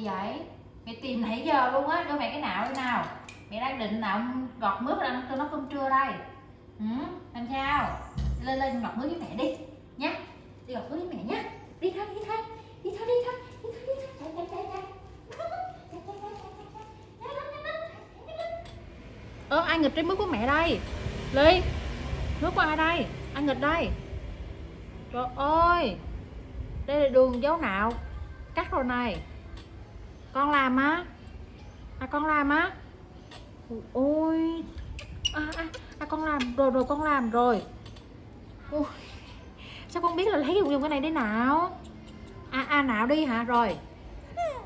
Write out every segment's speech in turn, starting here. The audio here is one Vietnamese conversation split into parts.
gì vậy? Mẹ tìm nãy giờ luôn á cho mẹ cái nạo đi nào. Mẹ đang định nạo gọt mướp ăn tôi nó cơm trưa đây. Ừ, làm sao? Lên lên gọt mướp với mẹ đi nhá. Đi gọt mướp với mẹ nhá. Đi thôi đi thôi. Đi thôi đi thôi. Đi thôi đi thôi. Chạy chạy chạy ơ ai nghịch trên mướp của mẹ đây? Ly mướp của ai đây? Ai nghịch đây? Trời ơi đây là đường dấu nạo cắt rồi này con làm á. À con làm á. Ôi. À, à, à con làm rồi rồi con làm rồi. Ôi sao con biết là lấy dùng cái này để nào? À à nạo đi hả? Rồi.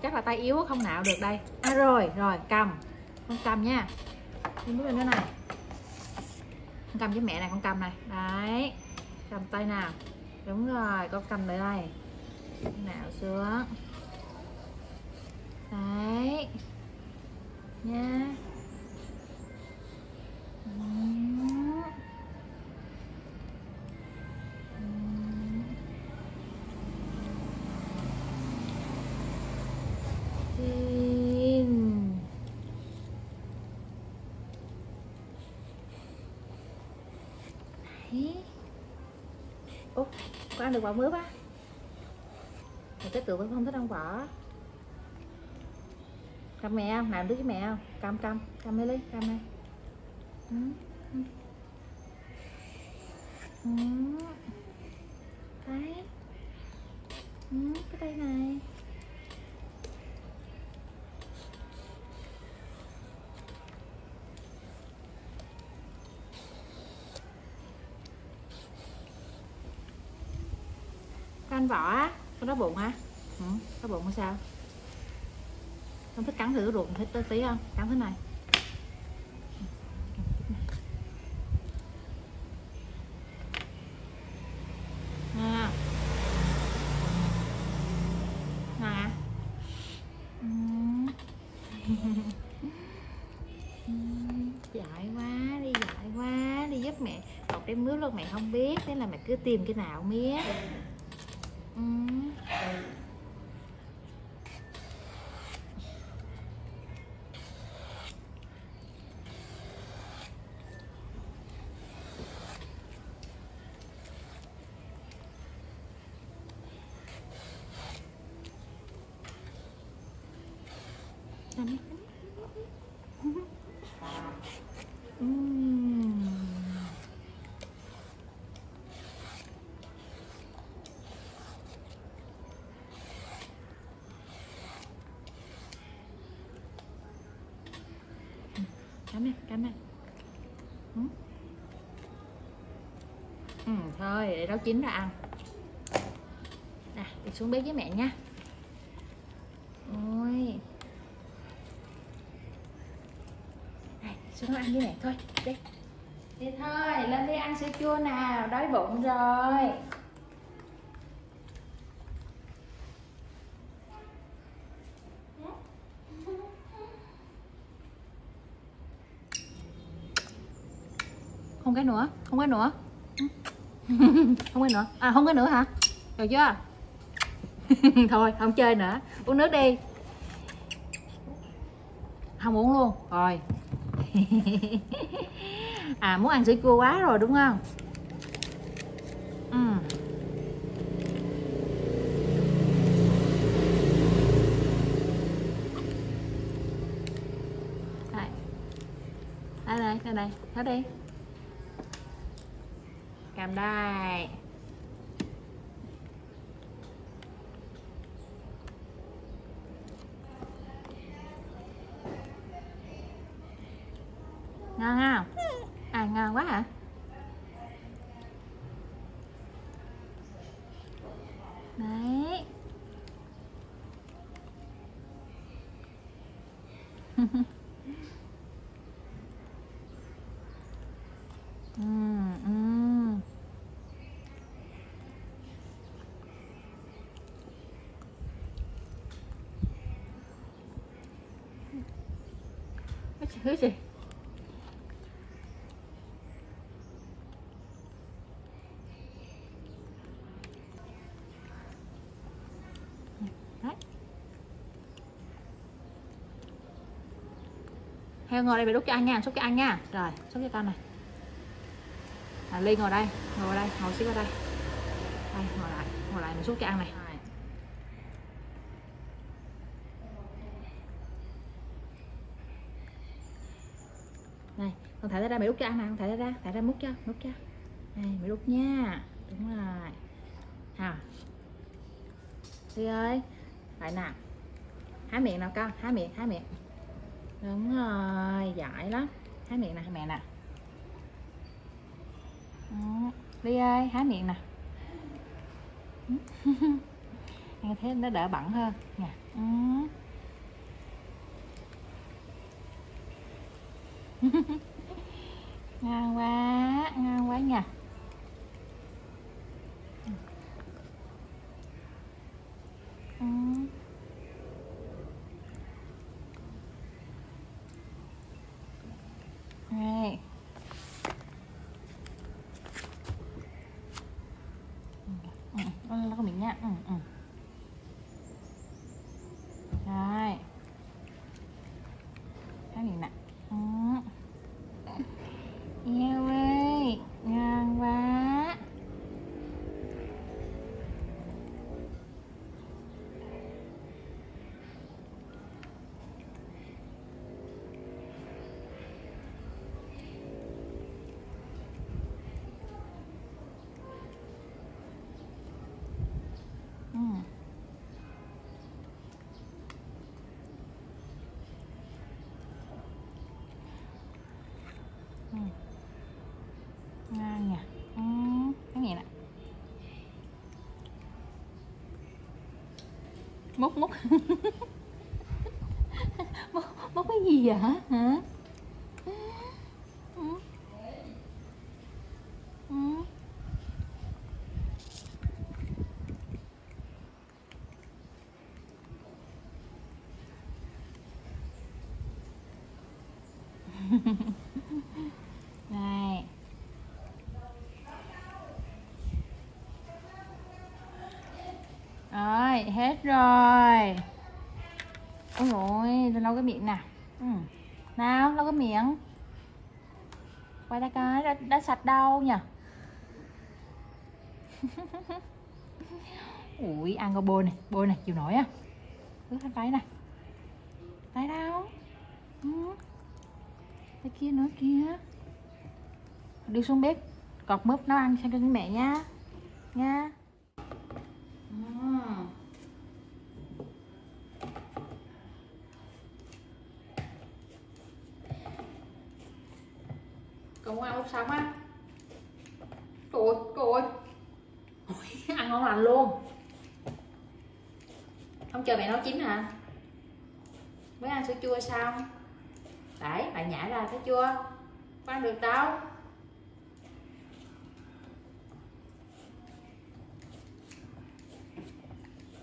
Chắc là tay yếu không nạo được đây. À rồi rồi cầm. Con cầm nha. Con bước lên nữa này. Con cầm với mẹ này con cầm này. Đấy. Cầm tay nào. Đúng rồi con cầm lại đây. Nào xuống đấy. Nha Ủa, có ăn được quả mướp á? Mày cái tượng không? Thích ăn vỏ Cầm mẹ không? Làm đứa với mẹ không? Cầm cầm, cầm đi Ly, cầm này ừ. ừ. ừ. Đấy ừ, Cái tay này con vỏ á? Có đói bụng hả? Ừ, đói bụng hay sao? Không thích cắn thử ruộng thích tí- tí không? Cắn thế này. Nè. Giỏi quá, đi giỏi quá Đi giúp mẹ. Một cái mướp luôn mẹ không biết. Thế là mẹ cứ tìm cái nào mía biết cắn này, cắn này. Ừ. Ừ, thôi để nấu chín ra ăn. Nè, đi xuống bếp với mẹ nha. Ôi. Này, xuống ăn với mẹ thôi, đi. Đi thôi, lên đi ăn sữa chua nào, đói bụng rồi. Không cái nữa, không cái nữa. không cái nữa. À không cái nữa hả? Rồi chưa? thôi, không chơi nữa. Uống nước đi. Không uống luôn. Rồi à muốn ăn sữa chua quá rồi đúng không? uhm. Đây. Đây đây, đây đây, đi. Cầm đây. Ngon không? À ngon quá hả? Đấy. ừ, ừ. Cái gì? Heo ngồi đây mày đút cho anh nha xúc cho anh nha. Rồi xúc cho con này. À, ly ngồi đây ngồi đây ngồi xíu ở đây. Đây ngồi lại ngồi lại mình xúc cho ăn này. Này con thả ra mẹ đút cho ăn nè con thả ra thả ra múc cho múc cho. Này mày đút nha. Đúng rồi. Hả? Đi ơi lại nè. Há miệng nào con há miệng há miệng đúng rồi, giỏi lắm. Há miệng nè, mẹ nè. Đi ơi, há miệng nè. Nghe thế nó đỡ bẩn hơn. Nha ngon quá ngon quá nha ừ. Right. Ừ, ừ, nó có miệng nha. Ừ, ừ. Rồi. Cái miệng nè. Ừ. Yêu ơi, ngon quá. Ừ. Ừ ngon nhỉ ừ. cái này nè múc múc múc múc cái gì vậy hả hả ừ. Ừ. này ừ rồi hết rồi. Ôi rồi lau cái miệng nè. Ừ. nào lau cái miệng. Quay ra cái, đã, đã sạch đâu nhỉ ui ăn con bôi này bôi này chịu nổi á. Cứ hai tay này tay đâu? Ừ. tay kia nữa kia đi xuống bếp cọt mướp nấu ăn sang cho mẹ nha. Nha. Còn ăn úp sống á trời ơi, trời ơi. Ăn ngon lành luôn. Không chờ mẹ nấu chín hả? Mới ăn sữa chua xong đấy bạn nhả ra thấy chưa? Có ăn được đâu.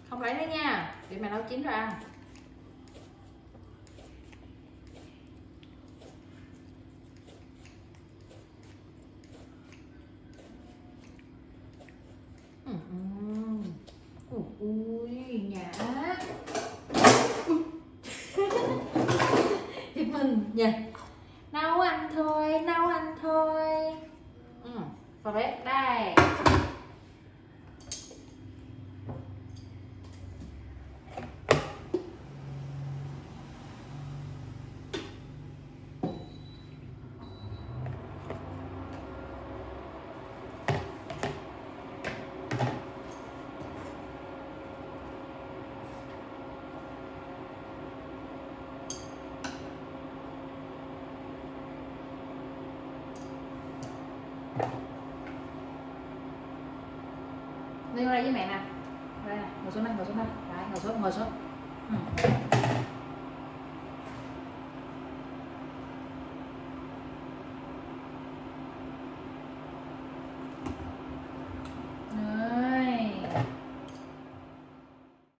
Không lấy nữa nha. Để mẹ nấu chín rồi ăn Ừ, ừ. ui nhã giật mình nha nấu ăn thôi nấu ăn thôi ừ. vào bếp đây lên đây với mẹ nè. Đây nè, ngồi xuống đây, ngồi xuống đây. Đấy, ngồi xuống, ngồi xuống. Ừ.